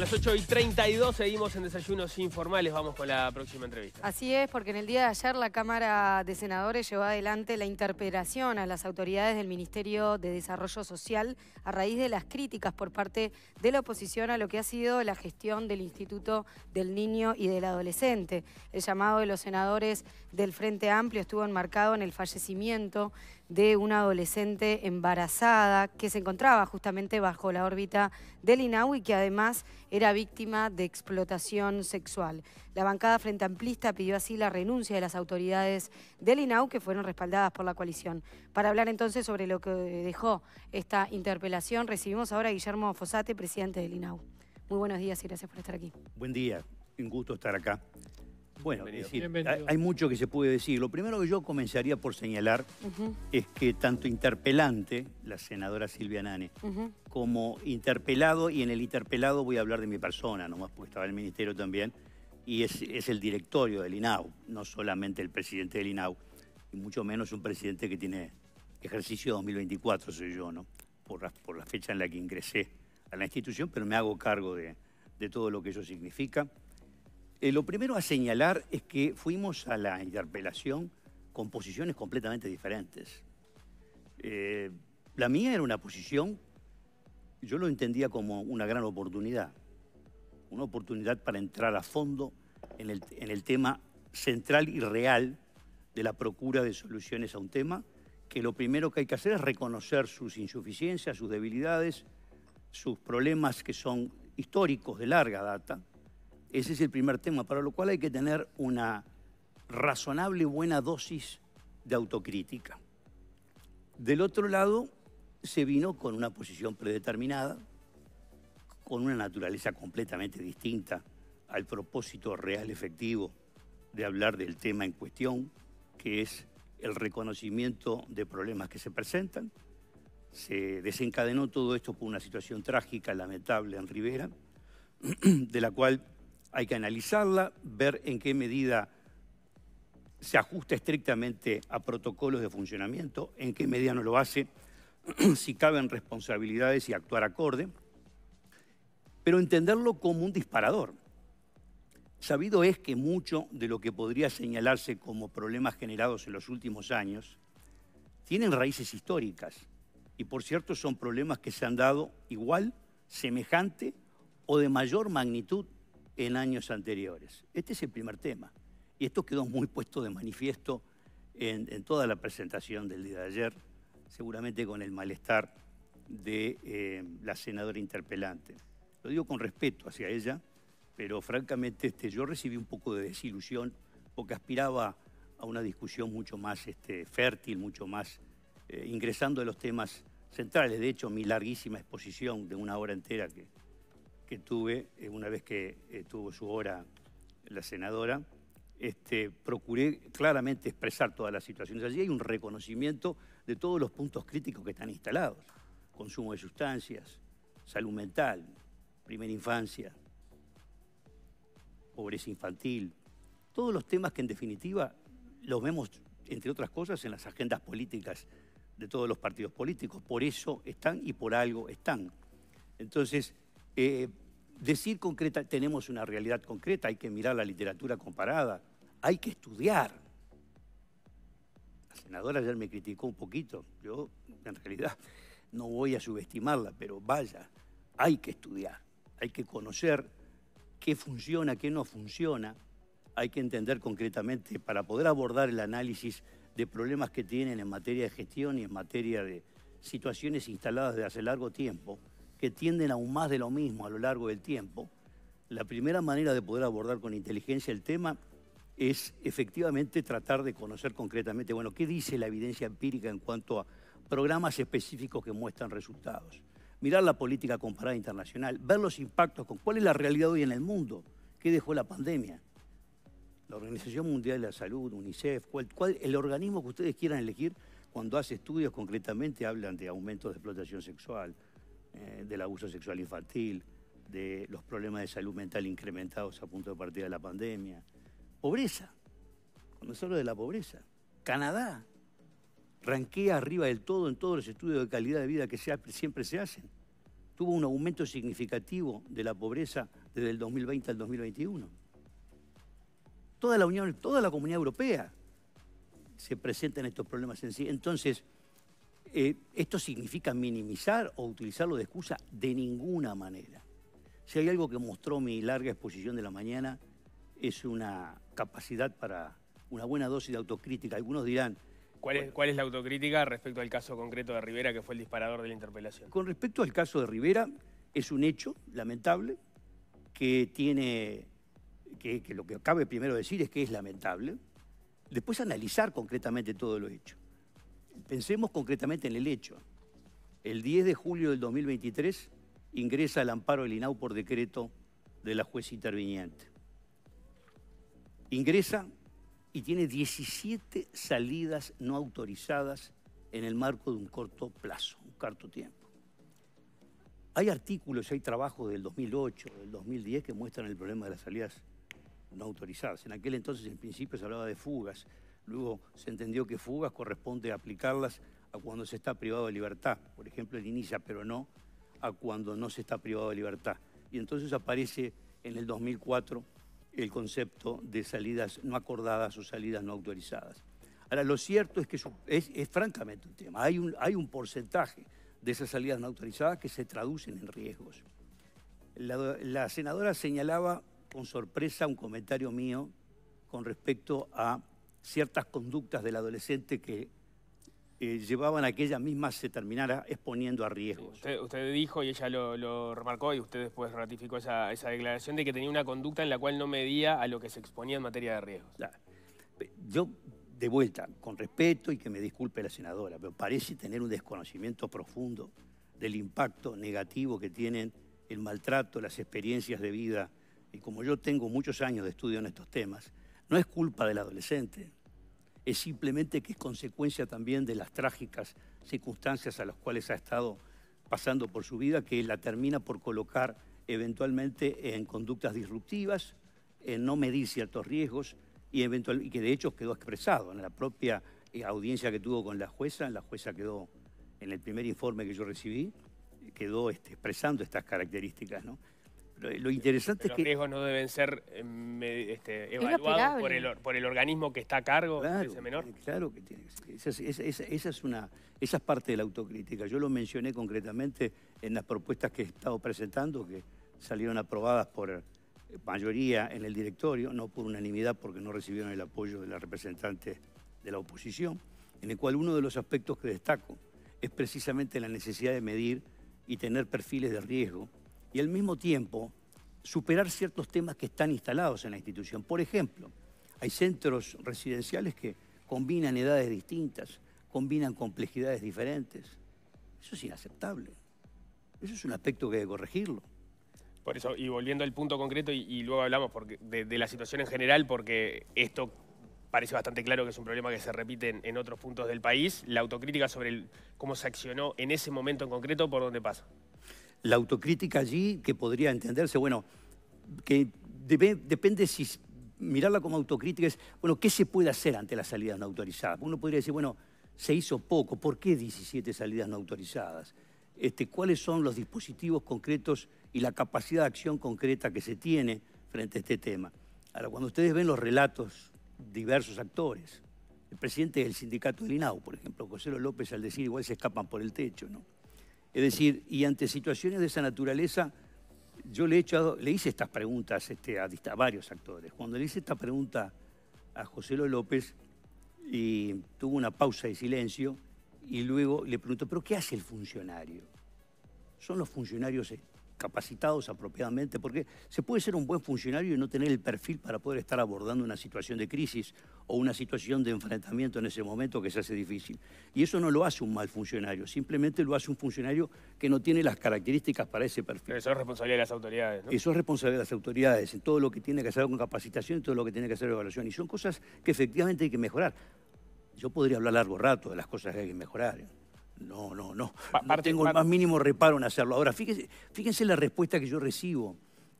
Son las 8 y 32, seguimos en Desayunos Informales, vamos con la próxima entrevista. Así es, porque en el día de ayer la Cámara de Senadores llevó adelante la interpelación a las autoridades del Ministerio de Desarrollo Social a raíz de las críticas por parte de la oposición a lo que ha sido la gestión del Instituto del Niño y del Adolescente. El llamado de los senadores del Frente Amplio estuvo enmarcado en el fallecimiento de una adolescente embarazada que se encontraba justamente bajo la órbita del INAU y que además era víctima de explotación sexual. La bancada Frente Amplista pidió así la renuncia de las autoridades del INAU que fueron respaldadas por la coalición. Para hablar entonces sobre lo que dejó esta interpelación, recibimos ahora a Guillermo Fosate, presidente del INAU. Muy buenos días y gracias por estar aquí. Buen día, un gusto estar acá. Bueno, hay mucho que se puede decir. Lo primero que yo comenzaría por señalar es que tanto interpelante, la senadora Silvia Nane, como interpelado, y en el interpelado voy a hablar de mi persona, nomás porque estaba en el ministerio también, y es, el directorio del INAU, no solamente el presidente del INAU, y mucho menos un presidente que tiene ejercicio 2024, soy yo, ¿no? Por la, por la fecha en la que ingresé a la institución, pero me hago cargo de, de todo lo que eso significa. Eh, lo primero a señalar es que fuimos a la interpelación con posiciones completamente diferentes. Eh, la mía era una posición, yo lo entendía como una gran oportunidad, una oportunidad para entrar a fondo en el, en el tema central y real de la procura de soluciones a un tema, que lo primero que hay que hacer es reconocer sus insuficiencias, sus debilidades, sus problemas que son históricos de larga data, ese es el primer tema, para lo cual hay que tener una razonable buena dosis de autocrítica. Del otro lado, se vino con una posición predeterminada, con una naturaleza completamente distinta al propósito real efectivo de hablar del tema en cuestión, que es el reconocimiento de problemas que se presentan. Se desencadenó todo esto por una situación trágica, lamentable en Rivera, de la cual hay que analizarla, ver en qué medida se ajusta estrictamente a protocolos de funcionamiento, en qué medida no lo hace, si caben responsabilidades y actuar acorde, pero entenderlo como un disparador. Sabido es que mucho de lo que podría señalarse como problemas generados en los últimos años tienen raíces históricas y por cierto son problemas que se han dado igual, semejante o de mayor magnitud en años anteriores. Este es el primer tema. Y esto quedó muy puesto de manifiesto en, toda la presentación del día de ayer, seguramente con el malestar de eh, la senadora interpelante. Lo digo con respeto hacia ella, pero francamente este, yo recibí un poco de desilusión porque aspiraba a una discusión mucho más este, fértil, mucho más eh, ingresando en los temas centrales. De hecho, mi larguísima exposición de una hora entera que que tuve eh, una vez que eh, tuvo su hora la senadora, este, procuré claramente expresar todas las situaciones. Allí hay un reconocimiento de todos los puntos críticos que están instalados. Consumo de sustancias, salud mental, primera infancia, pobreza infantil, todos los temas que en definitiva los vemos, entre otras cosas, en las agendas políticas de todos los partidos políticos. Por eso están y por algo están. Entonces, eh, decir concreta, tenemos una realidad concreta, hay que mirar la literatura comparada, hay que estudiar. La senadora ayer me criticó un poquito, yo en realidad no voy a subestimarla, pero vaya, hay que estudiar, hay que conocer qué funciona, qué no funciona, hay que entender concretamente para poder abordar el análisis de problemas que tienen en materia de gestión y en materia de situaciones instaladas de hace largo tiempo, que tienden aún más de lo mismo a lo largo del tiempo, la primera manera de poder abordar con inteligencia el tema es efectivamente tratar de conocer concretamente, bueno, qué dice la evidencia empírica en cuanto a programas específicos que muestran resultados. Mirar la política comparada internacional, ver los impactos, cuál es la realidad hoy en el mundo, qué dejó la pandemia. La Organización Mundial de la Salud, UNICEF, cuál, el organismo que ustedes quieran elegir, cuando hace estudios concretamente hablan de aumentos de explotación sexual, eh, del abuso sexual infantil, de los problemas de salud mental incrementados a punto de partida de la pandemia. Pobreza, cuando se habla de la pobreza. Canadá ranquea arriba del todo en todos los estudios de calidad de vida que siempre se hacen. tuvo un aumento significativo de la pobreza desde el 2020 al 2021. Toda la Unión, toda la Comunidad Europea se presenta en estos problemas en sí. Entonces, eh, ¿esto significa minimizar o utilizarlo de excusa? De ninguna manera. Si hay algo que mostró mi larga exposición de la mañana, es una capacidad para una buena dosis de autocrítica. Algunos dirán... ¿Cuál es, ¿Cuál es la autocrítica respecto al caso concreto de Rivera, que fue el disparador de la interpelación? Con respecto al caso de Rivera, es un hecho lamentable que tiene... Que, que lo que cabe primero decir es que es lamentable. Después analizar concretamente todo lo hecho. Pensemos concretamente en el hecho. El 10 de julio del 2023 ingresa al amparo del INAU por decreto de la juez interviniente. Ingresa y tiene 17 salidas no autorizadas en el marco de un corto plazo, un corto tiempo. Hay artículos, hay trabajos del 2008, del 2010 que muestran el problema de las salidas no autorizadas. En aquel entonces, en principio, se hablaba de fugas. Luego se entendió que fugas corresponde aplicarlas a cuando se está privado de libertad. Por ejemplo, el inicia, pero no a cuando no se está privado de libertad. Y entonces aparece en el 2004 el concepto de salidas no acordadas o salidas no autorizadas. Ahora, lo cierto es que es, francamente un tema. Hay un, hay un porcentaje de esas salidas no autorizadas que se traducen en riesgos. la senadora señalaba con sorpresa un comentario mío con respecto a ciertas conductas del adolescente que eh, llevaban a que ella misma se terminara exponiendo a riesgos. Usted, dijo, y ella lo, remarcó, y usted después ratificó esa, declaración, de que tenía una conducta en la cual no medía a lo que se exponía en materia de riesgos. Yo, de vuelta, con respeto y que me disculpe la senadora, pero parece tener un desconocimiento profundo del impacto negativo que tienen el maltrato, las experiencias de vida. Y como yo tengo muchos años de estudio en estos temas, no es culpa del adolescente, es simplemente que es consecuencia también de las trágicas circunstancias a las cuales ha estado pasando por su vida, que la termina por colocar eventualmente en conductas disruptivas, en no medir ciertos riesgos y, que de hecho quedó expresado en la propia eh, audiencia que tuvo con la jueza, la jueza quedó en el primer informe que yo recibí, quedó este, expresando estas características. ¿no? Lo interesante es que... Los riesgos no deben ser em, este, evaluados por el, por el, organismo que está a cargo de ese menor. Eh, claro que tiene que ser. Esa, es una, esa es parte de la autocrítica. Yo lo mencioné concretamente en las propuestas que he estado presentando, que salieron aprobadas por eh, mayoría en el directorio, no por unanimidad porque no recibieron el apoyo de la representante de la oposición, en el cual uno de los aspectos que destaco es precisamente la necesidad de medir y tener perfiles de riesgo y al mismo tiempo superar ciertos temas que están instalados en la institución. Por ejemplo, hay centros residenciales que combinan edades distintas, combinan complejidades diferentes. Eso es inaceptable. Eso es un aspecto que hay que corregirlo. Por eso, y volviendo al punto concreto, y, luego hablamos de, la situación en general, porque esto parece bastante claro que es un problema que se repite en, otros puntos del país, la autocrítica sobre cómo se accionó en ese momento en concreto, ¿por dónde pasa? La autocrítica allí, que podría entenderse, bueno, que depende si mirarla como autocrítica es, bueno, ¿qué se puede hacer ante las salidas no autorizadas? Uno podría decir, bueno, se hizo poco, ¿por qué 17 salidas no autorizadas? Este, ¿Cuáles son los dispositivos concretos y la capacidad de acción concreta que se tiene frente a este tema? Ahora, cuando ustedes ven los relatos diversos actores, el presidente del sindicato del INAU, por ejemplo, José López, al decir igual se escapan por el techo, ¿no? Es decir, y ante situaciones de esa naturaleza, yo le, he hecho, le hice estas preguntas este, a, varios actores. Cuando le hice esta pregunta a José López, y tuvo una pausa de silencio, y luego le pregunto, ¿pero qué hace el funcionario? ¿Son los funcionarios capacitados apropiadamente, porque se puede ser un buen funcionario y no tener el perfil para poder estar abordando una situación de crisis o una situación de enfrentamiento en ese momento que se hace difícil. Y eso no lo hace un mal funcionario, simplemente lo hace un funcionario que no tiene las características para ese perfil. eso es responsabilidad de las autoridades, ¿no? Eso es responsabilidad de las autoridades, en todo lo que tiene que hacer con capacitación y todo lo que tiene que hacer evaluación. Y son cosas que efectivamente hay que mejorar. Yo podría hablar largo rato de las cosas que hay que mejorar. No, no, no. no tengo el más mínimo reparo en hacerlo. Ahora, fíjense, fíjense la respuesta que yo recibo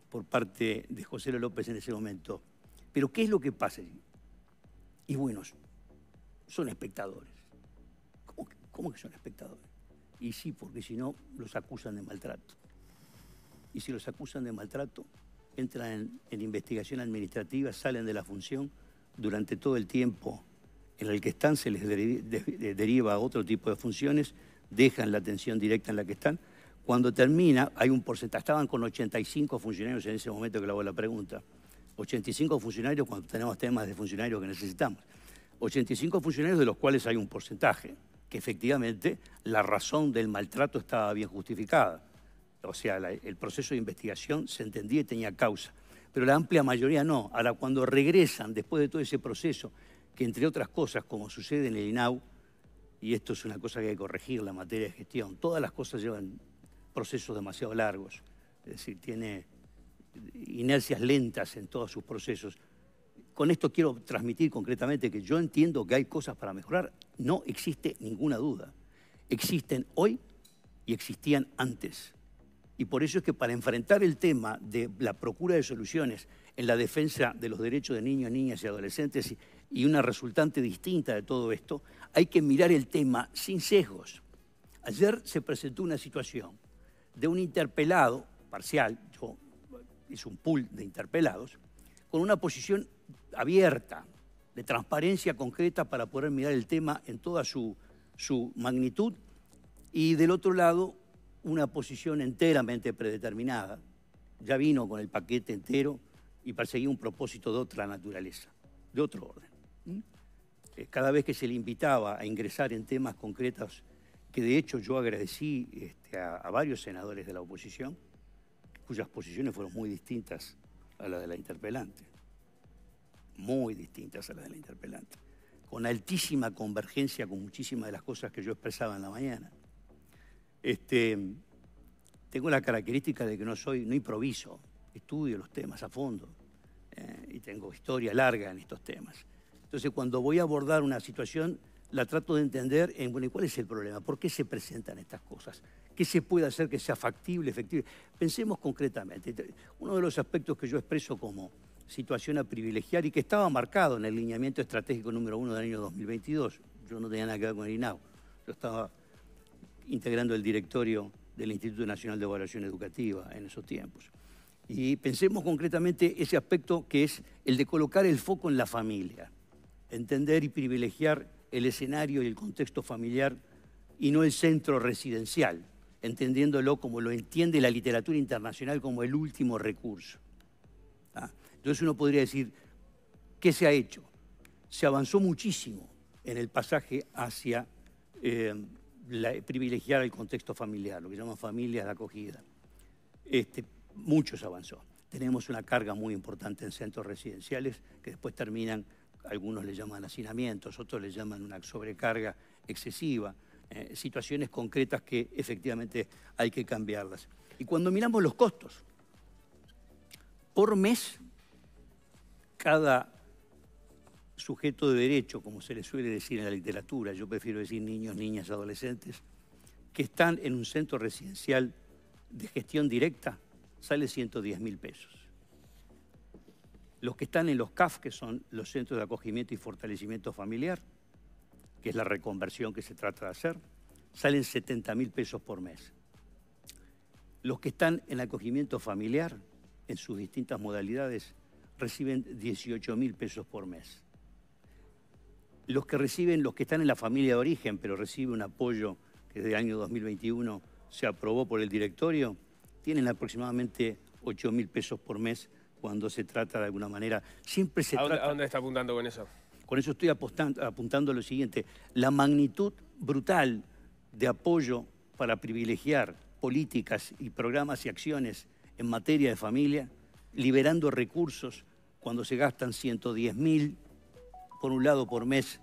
por parte de José López en ese momento. Pero ¿qué es lo que pasa allí? Y bueno, son espectadores. ¿Cómo, ¿Cómo, que son espectadores? Y sí, porque si no, los acusan de maltrato. y si los acusan de maltrato, entran en, investigación administrativa, salen de la función, durante todo el tiempo en el que están se les deriva a otro tipo de funciones, dejan la atención directa en la que están. Cuando termina, hay un porcentaje, estaban con 85 funcionarios en ese momento que le hago la pregunta. 85 funcionarios cuando tenemos temas de funcionarios que necesitamos. 85 funcionarios de los cuales hay un porcentaje, que efectivamente la razón del maltrato estaba bien justificada. O sea, el proceso de investigación se entendía y tenía causa. Pero la amplia mayoría no. Ahora, cuando regresan después de todo ese proceso, que entre otras cosas, como sucede en el INAU, y esto es una cosa que hay que corregir, la materia de gestión, todas las cosas llevan procesos demasiado largos. Es decir, tiene inercias lentas en todos sus procesos. Con esto quiero transmitir concretamente que yo entiendo que hay cosas para mejorar. No existe ninguna duda. Existen hoy y existían antes. Y por eso es que para enfrentar el tema de la procura de soluciones en la defensa de los derechos de niños, niñas y adolescentes y una resultante distinta de todo esto, hay que mirar el tema sin sesgos. Ayer se presentó una situación de un interpelado parcial, yo hice un pool de interpelados, con una posición abierta, de transparencia concreta para poder mirar el tema en toda su, su magnitud, y del otro lado una posición enteramente predeterminada. Ya vino con el paquete entero y perseguía un propósito de otra naturaleza, de otro orden. Eh, cada vez que se le invitaba a ingresar en temas concretos, que de hecho yo agradecí este, a, varios senadores de la oposición, cuyas posiciones fueron muy distintas a las de la interpelante, muy distintas a las de la interpelante, con altísima convergencia con muchísimas de las cosas que yo expresaba en la mañana. Este, tengo la característica de que no soy, no improviso, estudio los temas a fondo eh, y tengo historia larga en estos temas. Entonces, cuando voy a abordar una situación, la trato de entender en, bueno, ¿cuál es el problema? ¿Por qué se presentan estas cosas? ¿Qué se puede hacer que sea factible, efectivo? Pensemos concretamente. Uno de los aspectos que yo expreso como situación a privilegiar y que estaba marcado en el lineamiento estratégico número uno del año 2022, yo no tenía nada que ver con el INAU, yo estaba integrando el directorio del Instituto Nacional de Evaluación Educativa en esos tiempos. Y pensemos concretamente ese aspecto que es el de colocar el foco en la familia, entender y privilegiar el escenario y el contexto familiar y no el centro residencial, entendiéndolo como lo entiende la literatura internacional como el último recurso. ¿Ah? Entonces uno podría decir, ¿qué se ha hecho? Se avanzó muchísimo en el pasaje hacia eh, privilegiar el contexto familiar, lo que llaman familias de acogida. Este, mucho se avanzó. Tenemos una carga muy importante en centros residenciales que después terminan, algunos le llaman hacinamientos, otros le llaman una sobrecarga excesiva, eh, situaciones concretas que efectivamente hay que cambiarlas. Y cuando miramos los costos, por mes, cada sujeto de derecho, como se le suele decir en la literatura, yo prefiero decir niños, niñas, adolescentes, que están en un centro residencial de gestión directa, sale 110 mil pesos. Los que están en los CAF, que son los centros de acogimiento y fortalecimiento familiar, que es la reconversión que se trata de hacer, salen 70 mil pesos por mes. Los que están en acogimiento familiar, en sus distintas modalidades, reciben 18 mil pesos por mes los que reciben, los que están en la familia de origen, pero reciben un apoyo que desde el año 2021 se aprobó por el directorio, tienen aproximadamente 8 mil pesos por mes cuando se trata de alguna manera. Siempre se ¿A dónde, está apuntando con eso? Con eso estoy apuntando a lo siguiente. La magnitud brutal de apoyo para privilegiar políticas y programas y acciones en materia de familia, liberando recursos cuando se gastan 110 mil por un lado por mes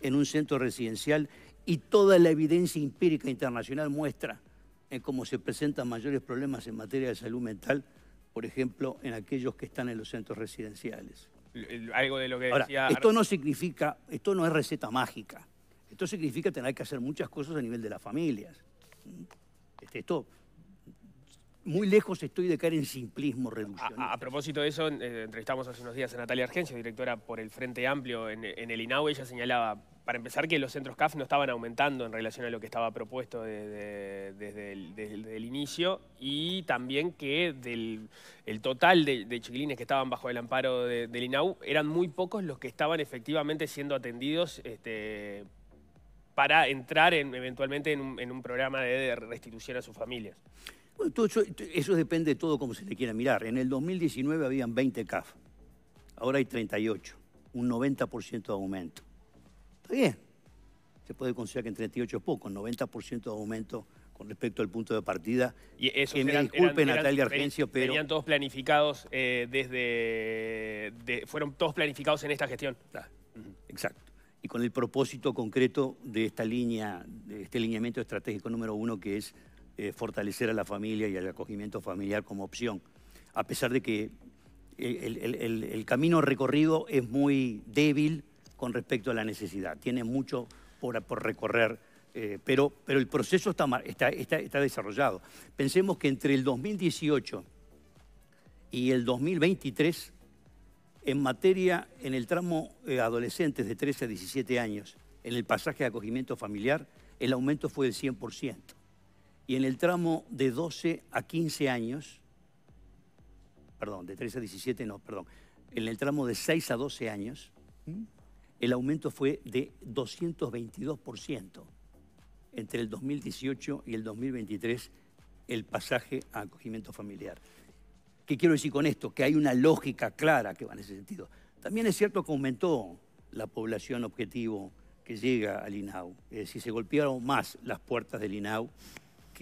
en un centro residencial y toda la evidencia empírica internacional muestra en cómo se presentan mayores problemas en materia de salud mental, por ejemplo, en aquellos que están en los centros residenciales. Algo de lo que decía... esto no significa, esto no es receta mágica. Esto significa tener que hacer muchas cosas a nivel de las familias. Este, esto muy lejos estoy de caer en simplismo reducción. A, propósito de eso, eh, entrevistamos hace unos días a Natalia Argencio, directora por el Frente Amplio en, el INAU. Ella señalaba, para empezar, que los centros CAF no estaban aumentando en relación a lo que estaba propuesto desde, el, inicio y también que del el total de, chiquilines que estaban bajo el amparo del INAU eran muy pocos los que estaban efectivamente siendo atendidos este, para entrar eventualmente en un programa de restitución a sus familias eso, depende de todo como se le quiera mirar. En el 2019 habían 20 CAF, ahora hay 38, un 90% de aumento. Está bien, se puede considerar que en 38 es poco, 90% de aumento con respecto al punto de partida. Y eso que me disculpe Natalia Argencio, pero... Venían todos planificados eh, desde... fueron todos planificados en esta gestión. Exacto. Y con el propósito concreto de esta línea, de este lineamiento estratégico número uno, que es eh, fortalecer a la familia y al acogimiento familiar como opción, a pesar de que el, camino recorrido es muy débil con respecto a la necesidad, tiene mucho por, recorrer, eh, pero, pero el proceso está, está, está, desarrollado. Pensemos que entre el 2018 y el 2023, en materia, en el tramo eh, adolescentes de 13 a 17 años, en el pasaje de acogimiento familiar, el aumento fue del 100% y en el tramo de 12 a 15 años, perdón, de 13 a 17 no, perdón, en el tramo de 6 a 12 años, el aumento fue de 222%. Entre el 2018 y el 2023, el pasaje a acogimiento familiar. ¿Qué quiero decir con esto? Que hay una lógica clara que va en ese sentido. También es cierto que aumentó la población objetivo que llega al INAU. Es decir, se golpearon más las puertas del INAU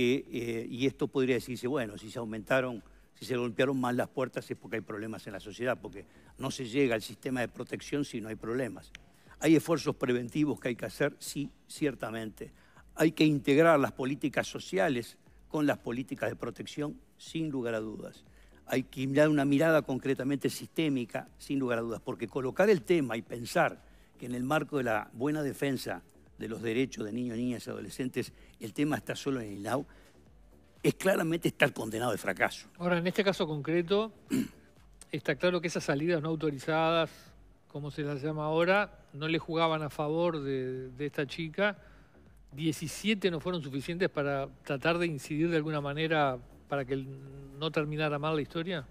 eh, y esto podría decirse, bueno, si se aumentaron, si se golpearon más las puertas es porque hay problemas en la sociedad, porque no se llega al sistema de protección si no hay problemas. ¿Hay esfuerzos preventivos que hay que hacer? Sí, ciertamente. ¿Hay que integrar las políticas sociales con las políticas de protección? Sin lugar a dudas. Hay que dar una mirada concretamente sistémica, sin lugar a dudas, porque colocar el tema y pensar que en el marco de la buena defensa de los derechos de niños, niñas y adolescentes, el tema está solo en el INAU, es claramente estar condenado de fracaso. Ahora, en este caso concreto, está claro que esas salidas no autorizadas, como se las llama ahora, no le jugaban a favor de, esta chica. 17 no fueron suficientes para tratar de incidir de alguna manera para que no terminara mal la historia?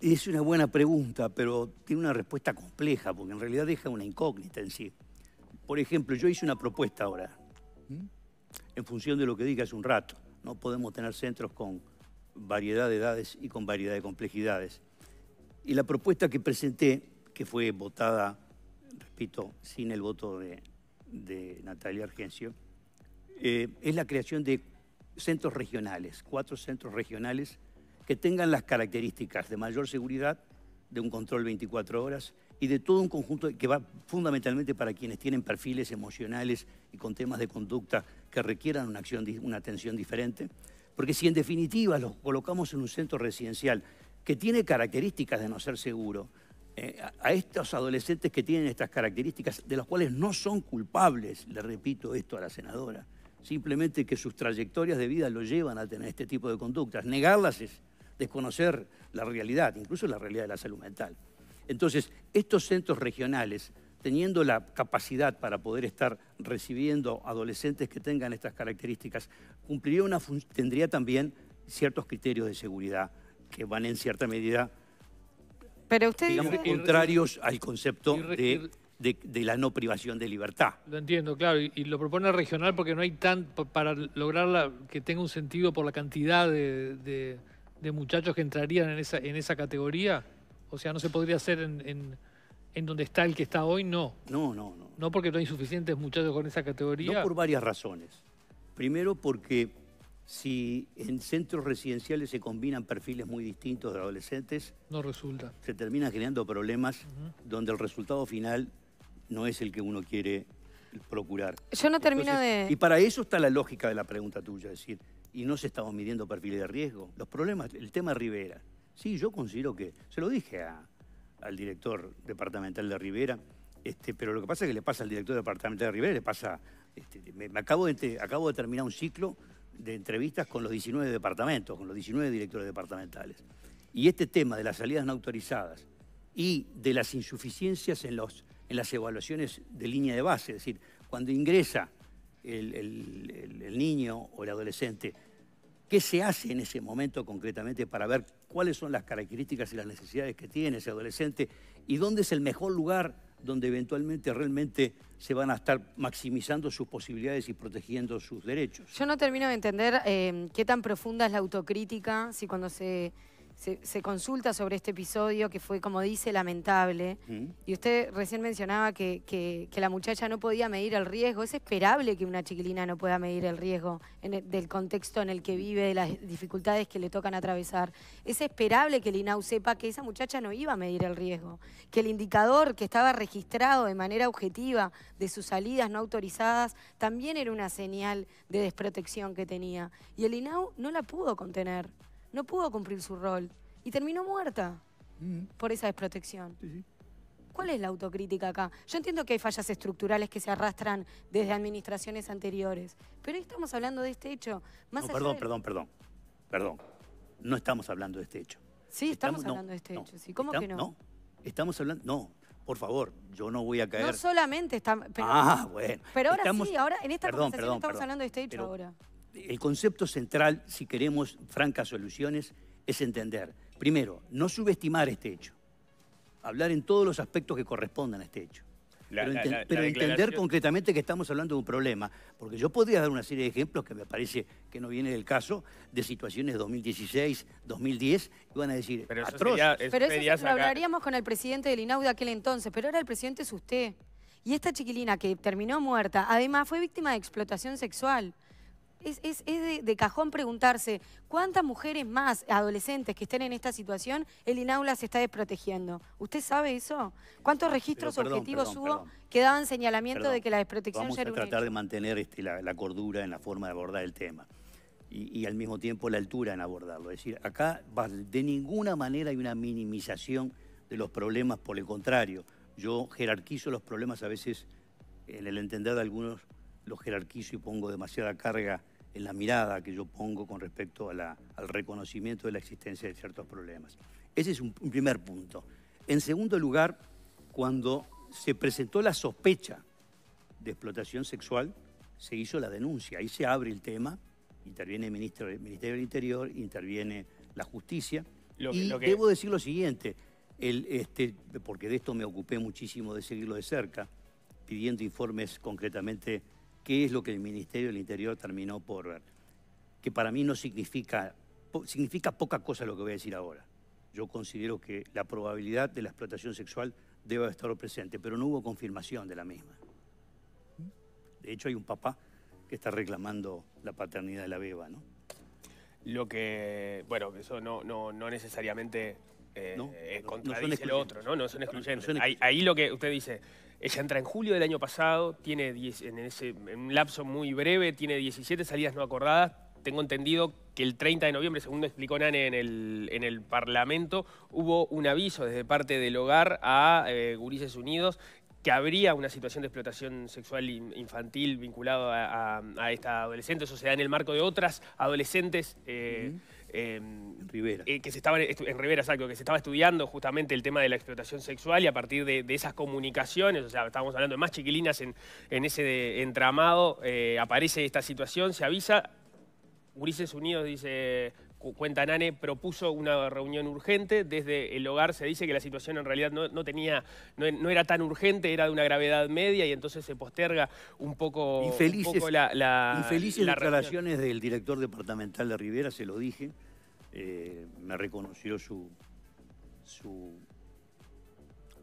Es una buena pregunta, pero tiene una respuesta compleja, porque en realidad deja una incógnita en sí. Por ejemplo, yo hice una propuesta ahora, en función de lo que dije hace un rato. No podemos tener centros con variedad de edades y con variedad de complejidades. Y la propuesta que presenté, que fue votada, repito, sin el voto de, Natalia Argencio, eh, es la creación de centros regionales, cuatro centros regionales que tengan las características de mayor seguridad, de un control 24 horas y de todo un conjunto que va fundamentalmente para quienes tienen perfiles emocionales y con temas de conducta que requieran una, acción, una atención diferente. Porque si en definitiva los colocamos en un centro residencial que tiene características de no ser seguro, eh, a estos adolescentes que tienen estas características, de las cuales no son culpables, le repito esto a la senadora, simplemente que sus trayectorias de vida lo llevan a tener este tipo de conductas. Negarlas es desconocer la realidad, incluso la realidad de la salud mental. Entonces, estos centros regionales, teniendo la capacidad para poder estar recibiendo adolescentes que tengan estas características, cumpliría una tendría también ciertos criterios de seguridad que van en cierta medida Pero usted digamos, contrarios al concepto de, la no privación de libertad. Lo entiendo, claro, y, lo propone regional porque no hay tan, para lograr que tenga un sentido por la cantidad de, muchachos que entrarían en esa, en esa categoría. O sea, no se podría hacer en, donde está el que está hoy, no. No, no, no. No porque no hay suficientes muchachos con esa categoría. No por varias razones. Primero porque si en centros residenciales se combinan perfiles muy distintos de adolescentes... No resulta. Se terminan generando problemas donde el resultado final no es el que uno quiere procurar. Yo no termino de... Y para eso está la lógica de la pregunta tuya, es decir, y no se estaban midiendo perfiles de riesgo. Los problemas, el tema Rivera, Sí, yo considero que, se lo dije al director departamental de Rivera, este, pero lo que pasa es que le pasa al director departamental de Rivera, le pasa, este, me, acabo, de, acabo de terminar un ciclo de entrevistas con los 19 departamentos, con los 19 directores departamentales. Y este tema de las salidas no autorizadas y de las insuficiencias en, los, en las evaluaciones de línea de base, es decir, cuando ingresa el, niño o el adolescente, ¿qué se hace en ese momento concretamente para ver cuáles son las características y las necesidades que tiene ese adolescente y dónde es el mejor lugar donde eventualmente realmente se van a estar maximizando sus posibilidades y protegiendo sus derechos. Yo no termino de entender eh, qué tan profunda es la autocrítica, si cuando se se, consulta sobre este episodio que fue, como dice, lamentable. Mm. Y usted recién mencionaba que, la muchacha no podía medir el riesgo. Es esperable que una chiquilina no pueda medir el riesgo del contexto en el que vive, de las dificultades que le tocan atravesar. Es esperable que el INAU sepa que esa muchacha no iba a medir el riesgo, que el indicador que estaba registrado de manera objetiva de sus salidas no autorizadas también era una señal de desprotección que tenía. Y el INAU no la pudo contener no pudo cumplir su rol y terminó muerta mm. por esa desprotección. ¿Cuál es la autocrítica acá? Yo entiendo que hay fallas estructurales que se arrastran desde administraciones anteriores, pero estamos hablando de este hecho. Más perdón, perdón, perdón, perdón. No estamos hablando de este hecho. Sí, estamos, hablando de este hecho. ¿Cómo que no? No, estamos hablando... No, por favor, yo no voy a caer... No solamente estamos... ah, bueno. Pero ahora sí, ahora en esta conversación estamos hablando de este hecho ahora el concepto central, si queremos francas soluciones, es entender, primero, no subestimar este hecho, hablar en todos los aspectos que correspondan a este hecho. pero, entender concretamente que estamos hablando de un problema, porque yo podría dar una serie de ejemplos que me parece que no viene del caso, de situaciones de 2016, 2010, y van a decir, pero eso pero eso lo hablaríamos con el presidente del INAU de aquel entonces, pero ahora el presidente es usted. Y esta chiquilina que terminó muerta, además fue víctima de explotación sexual es, de, cajón preguntarse cuántas mujeres más adolescentes que estén en esta situación el INAULA se está desprotegiendo. ¿Usted sabe eso? ¿Cuántos registros objetivos hubo que daban señalamiento de que la desprotección Vamos ya era a tratar de mantener este, la, cordura en la forma de abordar el tema. Y, al mismo tiempo la altura en abordarlo. Es decir, acá de ninguna manera hay una minimización de los problemas, por el contrario, yo jerarquizo los problemas a veces, en el entender de algunos, los jerarquizo y pongo demasiada carga en la mirada que yo pongo con respecto al reconocimiento de la existencia de ciertos problemas. Ese es un, primer punto. En segundo lugar, cuando se presentó la sospecha de explotación sexual, se hizo la denuncia. Ahí se abre el tema, interviene el, Ministerio del Interior, interviene la Justicia. y debo decir lo siguiente, este, porque de esto me ocupé muchísimo de seguirlo de cerca, pidiendo informes concretamente qué es lo que el Ministerio del Interior terminó por ver. Que para mí no significa, significa poca cosa lo que voy a decir ahora. Yo considero que la probabilidad de la explotación sexual debe estar presente, pero no hubo confirmación de la misma. De hecho, hay un papá que está reclamando la paternidad de la beba, ¿no? Lo que, bueno, eso no, no, no necesariamente eh, eh, contradice lo otro, ¿no? No son excluyentes. ahí, lo que usted dice, ella entra en julio del año pasado, tiene en, ese, un lapso muy breve, tiene 17 salidas no acordadas. Tengo entendido que el 30 de noviembre, según explicó Nane en el, en el Parlamento, hubo un aviso desde parte del hogar a eh, Gurises Unidos que habría una situación de explotación sexual infantil vinculado a, esta adolescente. Eso se da en el marco de otras adolescentes. Eh, en Rivera. Eh, que se estaba en Rivera, exacto, que se estaba estudiando justamente el tema de la explotación sexual y a partir de, esas comunicaciones, o sea, estábamos hablando de más chiquilinas en, ese entramado, eh, aparece esta situación, se avisa, Urises Unidos dice, cuenta Nane, propuso una reunión urgente. Desde el hogar se dice que la situación en realidad no, tenía, no, era tan urgente, era de una gravedad media y entonces se posterga un poco, infelices, la, Infelices declaraciones del director departamental de Rivera, se lo dije. Eh, me reconoció su, su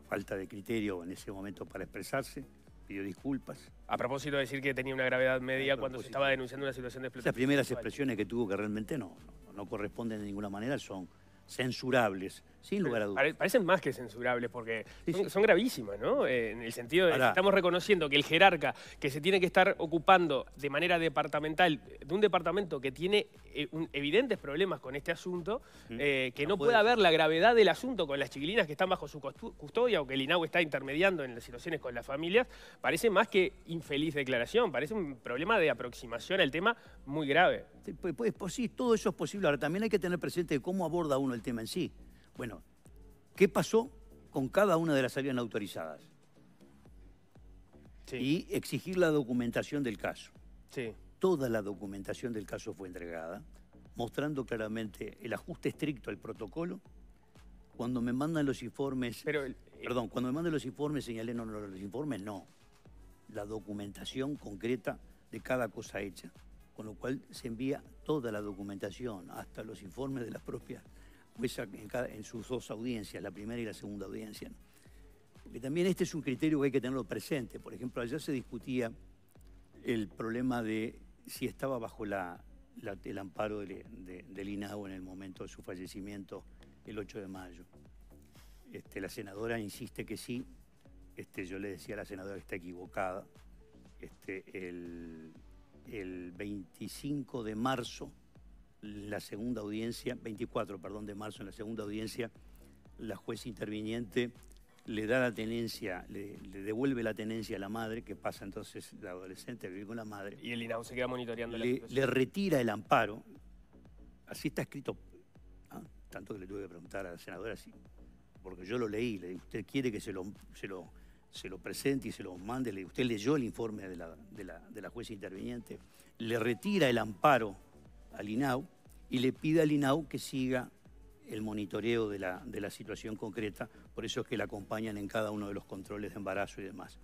falta de criterio en ese momento para expresarse pidió disculpas. A propósito de decir que tenía una gravedad media cuando se estaba denunciando una situación de explotación. Las primeras expresiones que tuvo que realmente no, no corresponden de ninguna manera, son censurables sin lugar a dudas. Parecen más que censurables porque son, gravísimas, ¿no? Eh, en el sentido de que estamos reconociendo que el jerarca que se tiene que estar ocupando de manera departamental de un departamento que tiene eh, evidentes problemas con este asunto, eh, que no, pueda ver la gravedad del asunto con las chiquilinas que están bajo su custodia o que el INAU está intermediando en las situaciones con las familias, parece más que infeliz declaración, parece un problema de aproximación al tema muy grave. Pues, pues, pues sí, todo eso es posible. Ahora también hay que tener presente cómo aborda uno el tema en sí. Bueno, ¿qué pasó con cada una de las no autorizadas? Y exigir la documentación del caso. Sí. Toda la documentación del caso fue entregada, mostrando claramente el ajuste estricto al protocolo. Cuando me mandan los informes, Pero perdón, cuando me mandan los informes señalé, no, no, los informes no, la documentación concreta de cada cosa hecha, con lo cual se envía toda la documentación, hasta los informes de la en, sus dos audiencias, la primera y la segunda audiencia. Porque también este es un criterio que hay que tenerlo presente. Por ejemplo, ayer se discutía el problema de si estaba bajo la, el amparo del INAU en el momento de su fallecimiento el 8 de mayo. Este, la senadora insiste que sí. Este, yo le decía a la senadora que está equivocada. Este, el, el 25 de marzo la segunda audiencia, 24, perdón, de marzo, en la segunda audiencia, la juez interviniente le da la tenencia, le, devuelve la tenencia a la madre, que pasa entonces la adolescente a vivir con la madre. Y el INAU se queda monitoreando le, la Le retira el amparo, así está escrito, ¿ah? tanto que le tuve que preguntar a la senadora, sí, porque yo lo leí, le usted quiere que se lo, se lo, se lo presente y se lo mande, le, usted leyó el informe de la, de la, de la juez interviniente, le retira el amparo al INAU y le pide al INAU que siga el monitoreo de la, de la situación concreta, por eso es que la acompañan en cada uno de los controles de embarazo y demás.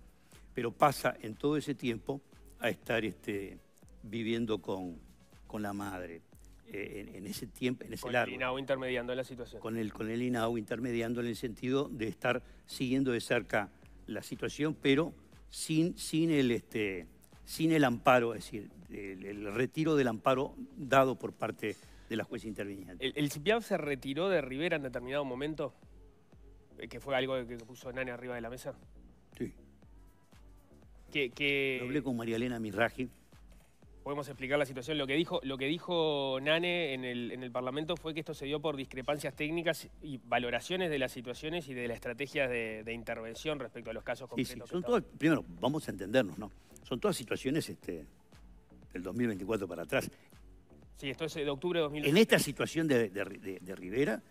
Pero pasa en todo ese tiempo a estar este, viviendo con, con la madre. Eh, en, ese tiempo, en ese con el INAU intermediando la situación. Con el, con el INAU intermediando en el sentido de estar siguiendo de cerca la situación, pero sin, sin el, este, sin el amparo, es decir, el, retiro del amparo dado por parte de la jueza interviniente. ¿El, el se retiró de Rivera en determinado momento? Eh, ¿Que fue algo que puso Nane arriba de la mesa? Sí. Que, hablé con María Elena Mirraji. Podemos explicar la situación. Lo que dijo, lo que dijo Nane en el, en el Parlamento fue que esto se dio por discrepancias técnicas y valoraciones de las situaciones y de las estrategias de, intervención respecto a los casos concretos. Sí, sí. Son primero, vamos a entendernos, ¿no? Son todas situaciones este, del 2024 para atrás. Sí, esto es de octubre de 2024. En esta situación de, Rivera,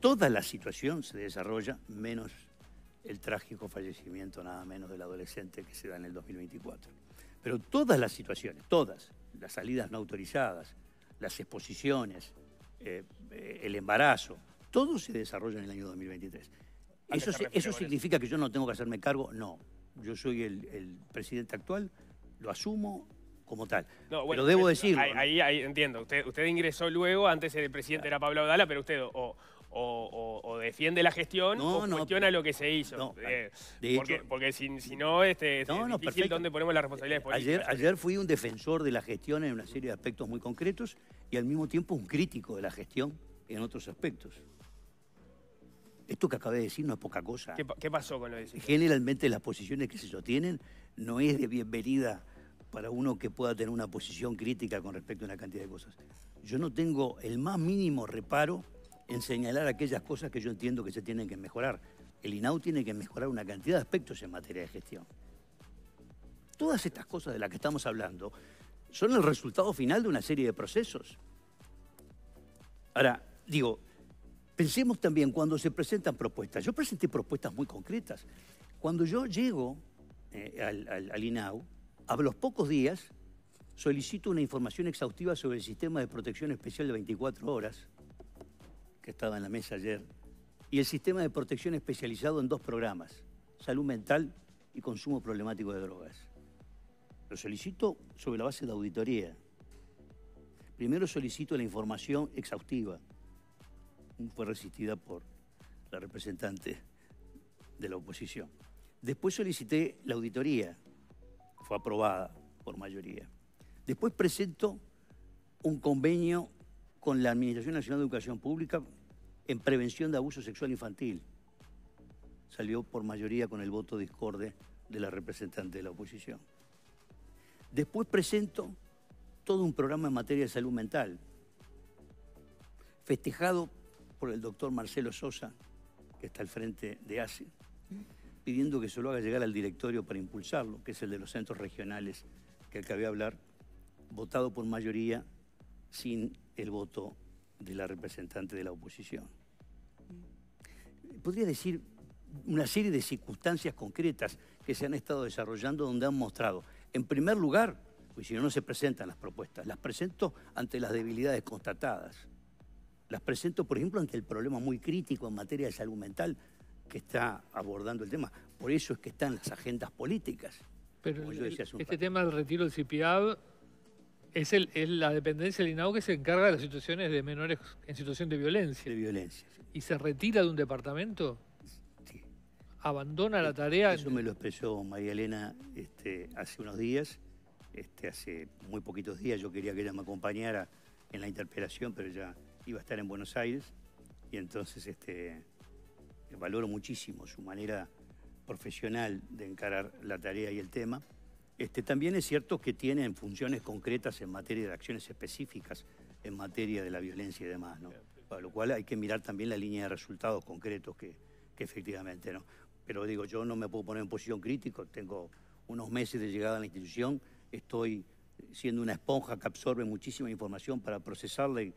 toda la situación se desarrolla, menos el trágico fallecimiento nada menos del adolescente que se da en el 2024. Pero todas las situaciones, todas, las salidas no autorizadas, las exposiciones, eh, eh, el embarazo, todo se desarrolla en el año 2023. ¿Eso, eso significa que yo no tengo que hacerme cargo? No. Yo soy el presidente actual, lo asumo como tal. pero debo decir Ahí, ahí, entiendo. Usted, usted ingresó luego, antes el presidente era Pablo Abdala, pero usted o, o, defiende la gestión o cuestiona lo que se hizo. Eh, porque, porque si, no, este, es difícil dónde ponemos las responsabilidades políticas. Ayer, ayer fui un defensor de la gestión en una serie de aspectos muy concretos y al mismo tiempo un crítico de la gestión en otros aspectos. Esto que acabé de decir no es poca cosa. ¿Qué, pasó con lo de Generalmente las posiciones que se sostienen no es de bienvenida para uno que pueda tener una posición crítica con respecto a una cantidad de cosas. Yo no tengo el más mínimo reparo en señalar aquellas cosas que yo entiendo que se tienen que mejorar. El INAU tiene que mejorar una cantidad de aspectos en materia de gestión. Todas estas cosas de las que estamos hablando son el resultado final de una serie de procesos. Ahora, digo, Pensemos también cuando se presentan propuestas. Yo presenté propuestas muy concretas. Cuando yo llego eh, al, INAU, a los pocos días solicito una información exhaustiva sobre el sistema de protección especial de 24 horas, que estaba en la mesa ayer, y el sistema de protección especializado en dos programas, salud mental y consumo problemático de drogas. Lo solicito sobre la base de auditoría. Primero solicito la información exhaustiva fue resistida por la representante de la oposición. Después solicité la auditoría, fue aprobada por mayoría. Después presento un convenio con la Administración Nacional de Educación Pública en prevención de abuso sexual infantil. Salió por mayoría con el voto discorde de la representante de la oposición. Después presento todo un programa en materia de salud mental, festejado por el doctor Marcelo Sosa, que está al frente de ACE, pidiendo que se lo haga llegar al directorio para impulsarlo, que es el de los centros regionales que acabé de hablar, votado por mayoría sin el voto de la representante de la oposición. Podría decir una serie de circunstancias concretas que se han estado desarrollando donde han mostrado, en primer lugar, pues si no, no se presentan las propuestas, las presento ante las debilidades constatadas. Las presento, por ejemplo, ante el problema muy crítico en materia de salud mental que está abordando el tema. Por eso es que están las agendas políticas. Pero este tema del retiro del CIPIAB es, el, la dependencia del INAU que se encarga de las situaciones de menores en situación de violencia. De violencia. ¿Y se retira de un departamento? Sí. ¿Abandona la tarea? Eso me lo expresó María Elena este, hace unos días. Este, hace muy poquitos días yo quería que ella me acompañara en la interpelación, pero ya iba a estar en Buenos Aires. Y entonces este, valoro muchísimo su manera profesional de encarar la tarea y el tema. Este, también es cierto que tienen funciones concretas en materia de acciones específicas, en materia de la violencia y demás, ¿no? Para lo cual hay que mirar también la línea de resultados concretos que, efectivamente, ¿no? Pero digo, yo no me puedo poner en posición crítica, tengo unos meses de llegada a la institución, estoy siendo una esponja que absorbe muchísima información para procesarla y,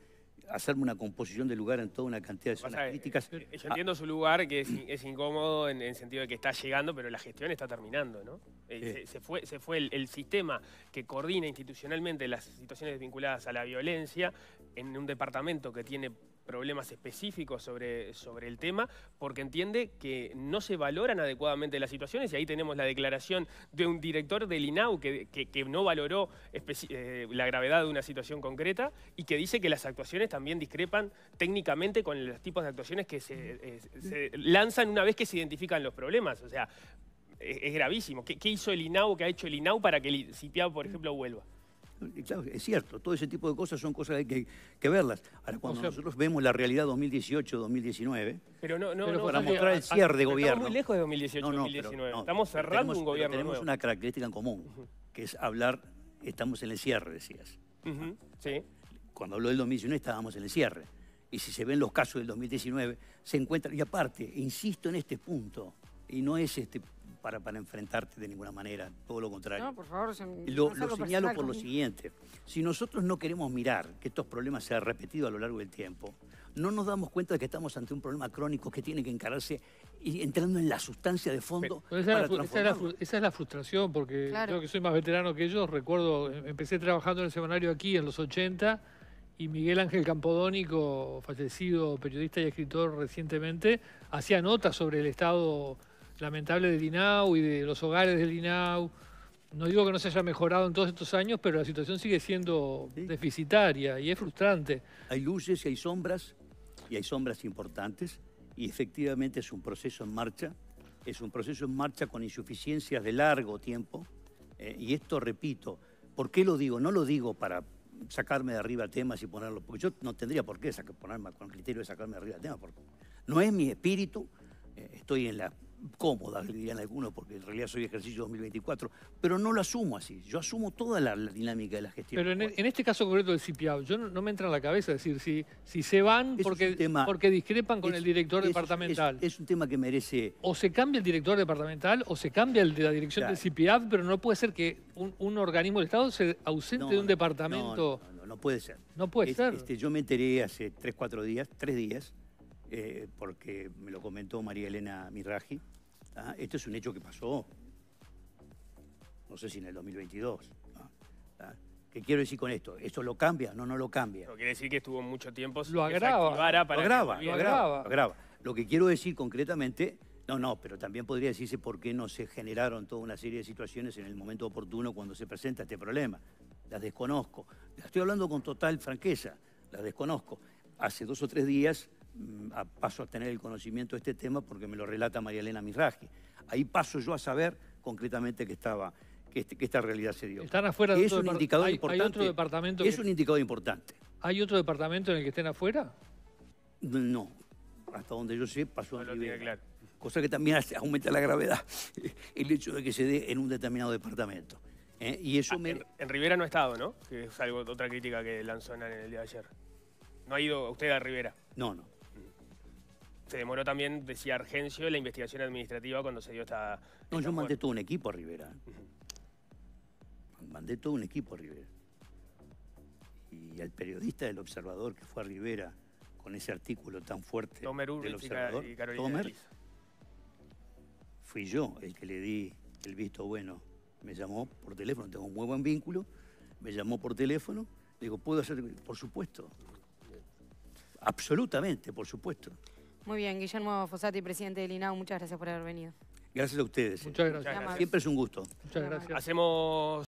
hacerme una composición de lugar en toda una cantidad de zonas críticas. Yo, entiendo su lugar, que es, incómodo en el sentido de que está llegando, pero la gestión está terminando, ¿no? Eh, se, fue, se fue el, sistema que coordina institucionalmente las situaciones vinculadas a la violencia en un departamento que tiene problemas específicos sobre, sobre el tema, porque entiende que no se valoran adecuadamente las situaciones y ahí tenemos la declaración de un director del INAU que, que, no valoró eh, la gravedad de una situación concreta y que dice que las actuaciones también discrepan técnicamente con los tipos de actuaciones que se, eh, lanzan una vez que se identifican los problemas. O sea, es, gravísimo. ¿Qué, ¿Qué, hizo el INAU, qué ha hecho el INAU para que el CIPIA, por ejemplo, vuelva? Claro, es cierto, todo ese tipo de cosas son cosas que hay que, verlas. Ahora, cuando nosotros vemos la realidad 2018-2019, pero no, no, para mostrar el cierre de gobierno. Estamos muy lejos de 2018-2019. estamos cerrando un gobierno Tenemos una característica en común, que es hablar, estamos en el cierre, decías. Sí. Cuando habló del 2019 estábamos en el cierre. Y si se ven los casos del 2019, se encuentran, y aparte, insisto en este punto, y no es este para, para enfrentarte de ninguna manera, todo lo contrario. No, por favor. lo, lo señalo por lo siguiente. Si nosotros no queremos mirar que estos problemas se han repetido a lo largo del tiempo, no nos damos cuenta de que estamos ante un problema crónico que tiene que encararse y entrando en la sustancia de fondo esa, para es la, esa, es la, frustración, porque creo que soy más veterano que ellos. Recuerdo, empecé trabajando en el semanario aquí en los 80 y Miguel Ángel Campodónico, fallecido periodista y escritor recientemente, hacía notas sobre el estado lamentable del INAU y de los hogares del INAU. No digo que no se haya mejorado en todos estos años, pero la situación sigue siendo deficitaria y es frustrante. Hay luces y hay sombras, y hay sombras importantes, y efectivamente es un proceso en marcha, es un proceso en marcha con insuficiencias de largo tiempo, eh, y esto, repito, ¿por qué lo digo? No lo digo para sacarme de arriba temas y ponerlo, porque yo no tendría por qué ponerme con el criterio de sacarme de arriba temas, porque no es mi espíritu, eh, estoy en la cómoda, dirían algunos, porque en realidad soy ejercicio 2024, pero no lo asumo así. Yo asumo toda la, dinámica de la gestión. Pero en, este caso concreto del CIPIAO, yo no, me entra en la cabeza decir si, si se van porque, porque discrepan con el director departamental. Es, un tema que merece... O se cambia el director departamental o se cambia el de la dirección del CIPIAB, pero no puede ser que un, organismo del Estado se ausente de un departamento... No, no, no, puede ser. No puede ser. Este, yo me enteré hace tres, cuatro días, tres días, eh, porque me lo comentó María Elena Mirraji. ¿ah? Esto es un hecho que pasó, no sé si en el 2022. ¿ah? ¿Ah? ¿Qué quiero decir con esto? ¿Esto lo cambia? No, no lo cambia. No quiere decir que estuvo mucho tiempo... Lo agrava. Para lo agrava, lo agrava, lo agrava. Lo que quiero decir concretamente... No, no, pero también podría decirse por qué no se generaron toda una serie de situaciones en el momento oportuno cuando se presenta este problema. Las desconozco. Estoy hablando con total franqueza. Las desconozco. Hace dos o tres días Mm, paso a tener el conocimiento de este tema porque me lo relata María Elena Mirraji. Ahí paso yo a saber concretamente que estaba que, este, esta realidad se dio. ¿Están afuera de es un indicador importante. otro departamento es un indicador importante. ¿Hay otro departamento en el que estén afuera? No, hasta donde yo sé, pasó en Rivera. Cosa que también aumenta la gravedad, el hecho de que se dé en un determinado departamento. ¿eh? Y eso ah, en, Rivera no ha estado, ¿no? Que es algo, otra crítica que lanzó en el día de ayer. ¿No ha ido usted a Rivera? No, no. Se demoró también, decía Argencio, la investigación administrativa cuando se dio esta... No, yo mandé todo un equipo a Rivera. Mandé todo un equipo a Rivera. Y al periodista del Observador que fue a Rivera con ese artículo tan fuerte Tomer del Observador, y Tomer, fui yo el que le di el visto bueno. Me llamó por teléfono, tengo un muy buen vínculo, me llamó por teléfono, digo, ¿puedo hacer? Por supuesto. Absolutamente, por supuesto. Muy bien, Guillermo Fossati, presidente del INAU, muchas gracias por haber venido. Gracias a ustedes. Muchas gracias. Siempre es un gusto. Muchas gracias. Hacemos